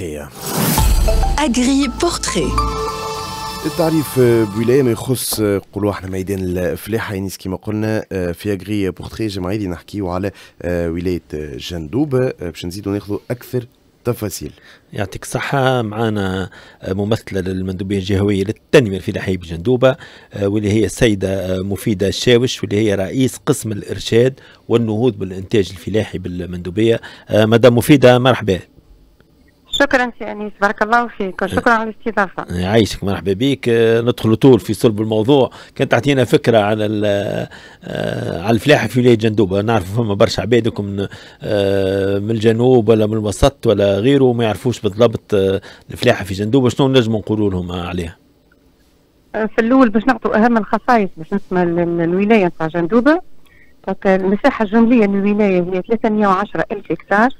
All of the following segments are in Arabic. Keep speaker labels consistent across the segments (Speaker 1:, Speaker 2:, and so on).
Speaker 1: portrait
Speaker 2: agri portrait
Speaker 1: التعريف بولاية ما يخص قولوا إحنا ميدان الفلاحة. يعني كما قلنا في agri portrait جمعيدي نحكيو على ولاية جندوبه باش نزيدوا ناخذوا أكثر تفاصيل.
Speaker 3: يعطيك الصحة. معنا ممثلة للمندوبية الجهوية للتنمية الفلاحية بجندوبة واللي هي السيدة مفيدة الشاوش واللي هي رئيس قسم الإرشاد والنهوض بالإنتاج الفلاحي بالمندوبية. مدام مفيدة مرحبا.
Speaker 4: شكرا سي أنيس بارك الله فيك وشكرا على الاستضافة.
Speaker 3: يعيشك مرحبا بك. ندخل طول في صلب الموضوع. كانت تعطينا فكرة على على الفلاحه في ولاية جندوبه نعرف فما برشا عبادكم من الجنوب ولا من الوسط ولا غيره ما يعرفوش بالضبط الفلاحه في جندوبه شنو نجموا نقولوا لهم عليها؟
Speaker 4: في الأول باش نعطوا أهم الخصائص باش نسمى الولاية نتاع جندوبه المساحة الجمليه للولاية هي 310 ألف هكتار.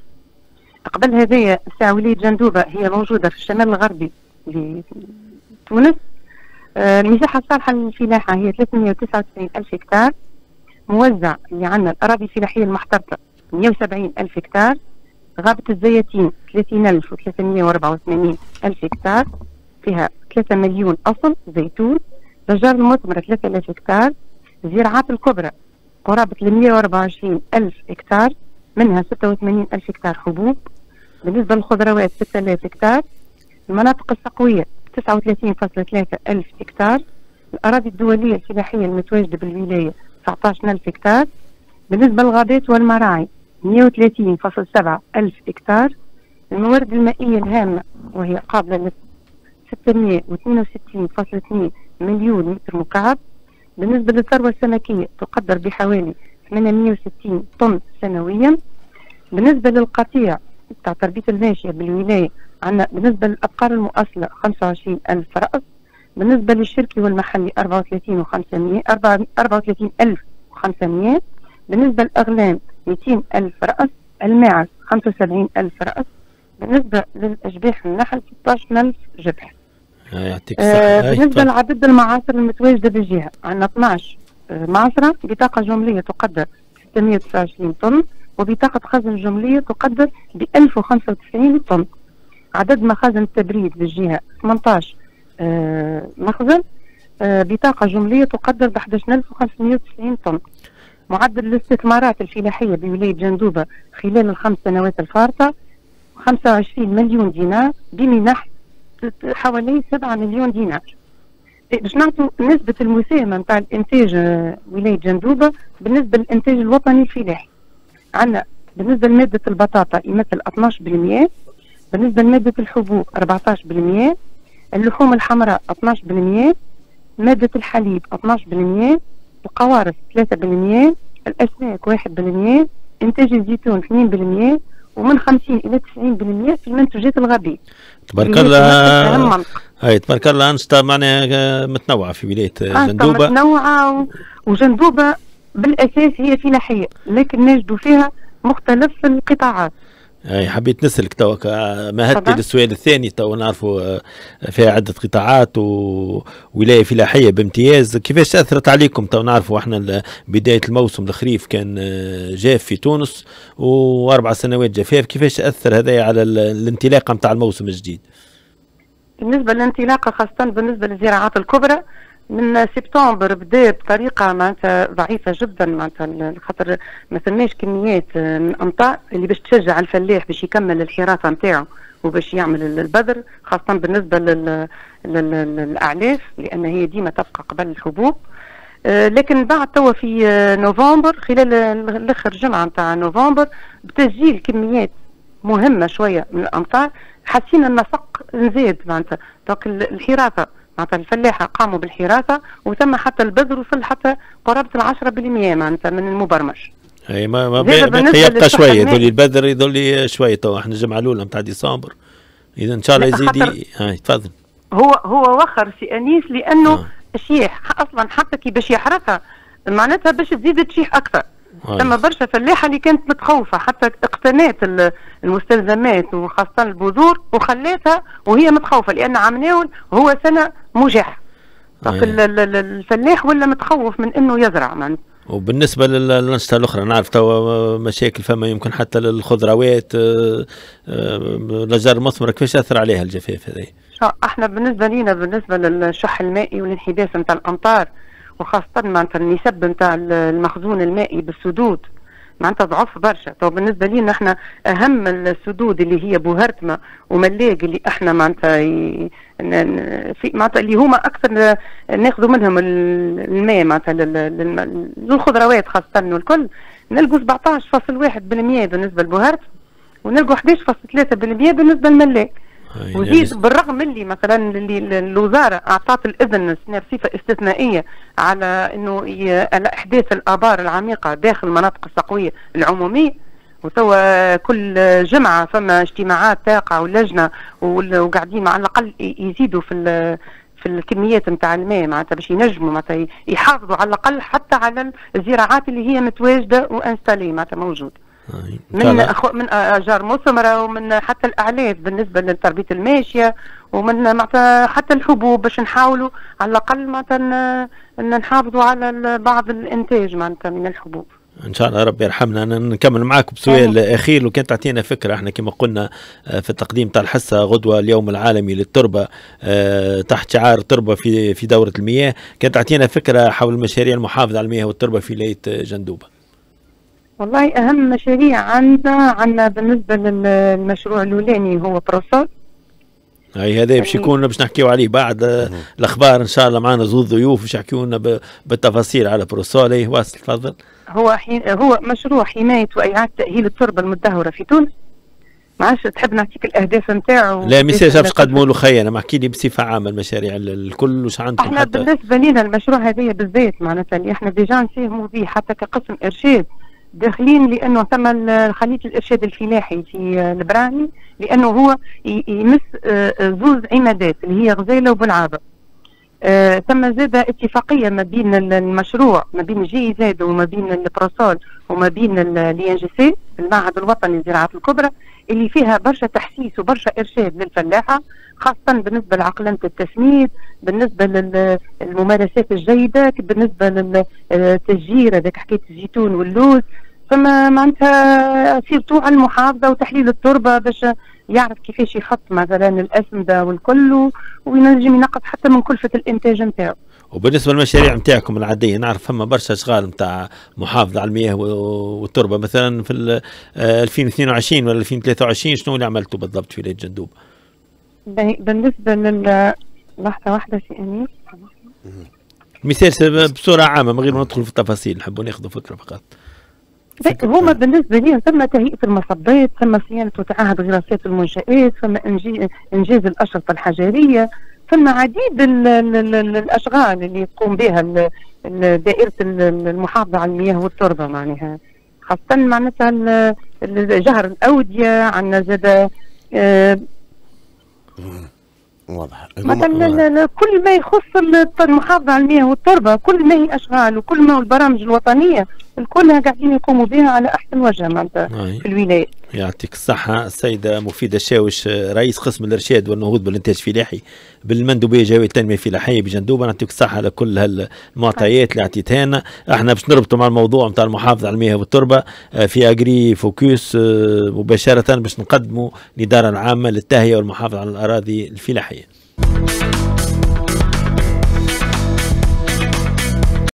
Speaker 4: قبل هذايا ساعة ولية جندوبة هي موجودة في الشمال الغربي لتونس. آه، المساحة الصالحة للفلاحة هي 399 ألف هكتار. موزع اللي عندنا الأراضي الفلاحية المحترفة 170 ألف هكتار. غابة الزياتين 30384 ألف هكتار. فيها 3 مليون أصل زيتون. الأشجار المثمرة 3000 هكتار. الزراعات الكبرى قرابة 124 ألف هكتار. منها 86 ألف هكتار حبوب. بالنسبة للخضروات 6000 هكتار المناطق السقوية 39.3 ألف هكتار الأراضي الدولية الفلاحية المتواجدة بالولاية 19000 هكتار بالنسبة للغابات والمراعي 130.7 ألف هكتار الموارد المائية الهامة وهي قابلة ل 662.2 مليون متر مكعب بالنسبة للثروة السمكية تقدر بحوالي 860 طن سنويا بالنسبة للقطيع تاع تربية الماشية بالولاية عندنا بالنسبة للأبقار المؤصلة 25 ألف رأس بالنسبة للشركي والمحلي 34 و500 34 ألف و500 بالنسبة للأغلام 200 ألف رأس الماعز 75 ألف رأس بالنسبة للأشباح النحل 16 ألف جبح.
Speaker 3: يعطيك
Speaker 4: آه بالنسبة لعدد المعاصر المتواجدة بالجهة عندنا 12 آه معصرة بطاقة جملية تقدر 629 طن وبطاقة خزن جملية تقدر ب 1095 طن. عدد مخازن التبريد بالجهة 18 آه مخزن آه بطاقة جملية تقدر ب 11590 طن. معدل الاستثمارات الفلاحية بولاية جندوبة خلال الخمس سنوات الفارطة 25 مليون دينار بمنح حوالي 7 مليون دينار. باش نعطوا نسبة المساهمة نتاع الإنتاج آه، ولاية جندوبة بالنسبة للإنتاج الوطني الفلاحي. عندنا بالنسبة لمادة البطاطا يمثل 12% بالنسبة لمادة الحبوب 14% اللحوم الحمراء 12% مادة الحليب 12% القوارص 3% الأسماك 1% إنتاج الزيتون 2% ومن 50 إلى 90% في المنتوجات الغابية
Speaker 3: تبارك الله. هاي تبارك الله. أنشطة معناها متنوعة في ولاية جندوبة.
Speaker 4: متنوعة وجندوبة بالأساس هي فلاحيه لكن نجدوا فيها مختلف القطاعات.
Speaker 3: أي حبيت نسالك توك مهدتي للسؤال الثاني تو نعرفوا آه، فيها عدة قطاعات وولايه فلاحيه بامتياز. كيفاش أثرت عليكم؟ تو نعرفوا إحنا بداية الموسم الخريف كان آه، جاف في تونس وأربع سنوات جفاف كيفاش أثر هذا على الانطلاقة نتاع الموسم الجديد؟
Speaker 4: بالنسبة للانطلاقة خاصة بالنسبة للزراعات الكبرى من سبتمبر بدا بطريقة معناتها ضعيفة جدا معناتها خاطر ما ثماش كميات من الامطار اللي باش تشجع الفلاح باش يكمل الحراسة نتاعو وباش يعمل البذر خاصة بالنسبة للأعلاف لأن هي ديما تبقى قبل الحبوب. آه، لكن بعد توا في نوفمبر خلال الأخر جمعة نتاع نوفمبر بتسجيل كميات مهمة شوية من الامطار حسينا النسق نزيد معناتها. دونك الحراسة معناتها الفلاحه قاموا بالحراسة وتم حتى البذر وصل حتى قرابة ال 10% معناتها من المبرمج.
Speaker 3: أي ما ما يبقى شوية يذول البذر يذول شوية تو إحنا الجمعة الأولى نتاع ديسمبر إذا إن شاء الله يزيد هاي تفضل
Speaker 4: هو هو وخر سي أنيس لأنه آه. الشيح أصلا حتى كي باش يحرثها معناتها باش تزيد تشيح أكثر ثم برشا فلاحة اللي كانت متخوفة حتى اقتنات المستلزمات وخاصة البذور وخلاتها وهي متخوفة لأن عام ناول هو سنة مجاح الفلاح ولا متخوف من إنه يزرع من
Speaker 3: وبالنسبة للانشطه الأخرى نعرف توا مشاكل فما يمكن حتى للخضروات آه، آه، الاشجار المثمره كيفاش اثر عليها الجفاف هذا؟
Speaker 4: إحنا بالنسبة لنا بالنسبة للشح المائي والانحباس نتاع الأمطار وخاصة معناتها النسب نتاع المخزون المائي بالسدود. معناتها ضعف برشا. تو بالنسبة لنا إحنا أهم السدود اللي هي بوهرتما وملاق اللي إحنا معناتها في معناتها اللي هما أكثر ناخذوا منهم الماء معناتها للخضروات خاصة والكل. نلقوا 17.1% بالنسبة لبوهرت ونلقوا 11.3% بالنسبة للملاق وزيد يعني بالرغم اللي مثلا اللي الوزارة اعطت الإذن بصفه استثنائية على إنه على احداث الآبار العميقة داخل المناطق الصقويه العمومية وتوا كل جمعة فما اجتماعات تاقع ولجنة وقاعدين على الأقل يزيدوا في في الكميات نتاع الماء معناتها باش ينجموا معناتها يحافظوا على الأقل حتى على الزراعات اللي هي متواجدة وانستالي معناتها موجودة. من أخو من اشجار مثمره ومن حتى الاعلاف بالنسبة لتربية الماشية ومن معناتها حتى الحبوب باش نحاولوا على الأقل معناتها نحافظوا على بعض الإنتاج معناتها من الحبوب.
Speaker 3: إن شاء الله ربي يرحمنا. نكمل معاكم بسؤال أخير. لو كان تعطينا فكرة إحنا كما قلنا آه، في التقديم تاع الحصة غدوة اليوم العالمي للتربة آه، تحت شعار تربة في في دورة المياه كان تعطينا فكرة حول المشاريع المحافظة على المياه والتربة في ولايه جندوبة.
Speaker 4: والله أهم مشاريع عندنا عندنا بالنسبة للمشروع الأولاني هو ProSol
Speaker 3: اي هذا باش يكون باش نحكيو عليه بعد الأخبار إن شاء الله معنا زوز ضيوف باش يحكيوا لنا بالتفاصيل على ProSol اي واصل تفضل.
Speaker 4: هو حين هو مشروع حماية وإعادة تأهيل التربة المدهوره في تونس. ما عادش تحب نعطيك الأهداف نتاعو؟
Speaker 3: لا message باش تقدموا له خي أنا احكي لي بصفة عامة المشاريع الكل وش عندكم
Speaker 4: إحنا حتى. بالنسبة لنا المشروع هذا بالذات معناتها اللي إحنا déjà نساهموا به حتى كقسم إرشاد. داخلين لأنه ثم خليط الإرشاد الفلاحي في البراني لأنه هو يمس آه، زوز عمادات اللي هي غزالة وبلعابه آه ثم زاد اتفاقية ما بين المشروع ما بين GIZ وما بين ال ProSol وما بين ال INGC المعهد الوطني للزراعات الكبرى اللي فيها برشا تحسيس وبرشا إرشاد للفلاحة خاصة بالنسبة لعقلنه التسميد بالنسبة للممارسات الجيده بالنسبة للتشجير هذاك حكاية الزيتون واللوز. ثم معناتها surtout على المحافظة وتحليل التربة باش يعرف كيفاش يخط مثلا الاسمده والكل وينجم ينقص حتى من كلفة الإنتاج نتاعو.
Speaker 3: وبالنسبة للمشاريع نتاعكم العادية نعرف فما برشا أشغال نتاع محافظة على المياه والتربة مثلا في 2022 ولا 2023 شنو اللي عملتوا بالضبط في ولايه جندوب؟
Speaker 4: بالنسبة لل لحظة واحدة في انيس
Speaker 3: مثال بصورة عامة من غير ما ندخل في التفاصيل نحبوا ناخذ فكرة فقط.
Speaker 4: هما بالنسبة لي ثم تهيئه المصبات ثم صيانة وتعهد غراسات المنشآت ثم إنجاز الأشرطة الحجرية ثم عديد ال ال ال الأشغال اللي تقوم بها دائرة المحافظة على المياه والتربة معناها. خاصة معناتها جهر الأودية عندنا زاد آه
Speaker 1: واضح.
Speaker 4: مثلا كل ما يخص المحافظة على المياه والتربة كل ما هي أشغال وكل ما البرامج الوطنية الكلها قاعدين يقوموا بها على أحسن وجه معناتها في الولاية.
Speaker 3: يعطيك الصحة السيدة مفيدة الشاوش رئيس قسم الإرشاد والنهوض بالإنتاج الفلاحي بالمندوبية جوية التنمية الفلاحية بجندوبة. نعطيك الصحة على كل هالمعطيات اللي عطيتها لنا إحنا باش نربطوا مع الموضوع نتاع المحافظة على المياه والتربة آه، في أجري فوكوس آه، مباشرة باش نقدموا الإدارة العامة للتهيئة والمحافظة على الأراضي الفلاحية.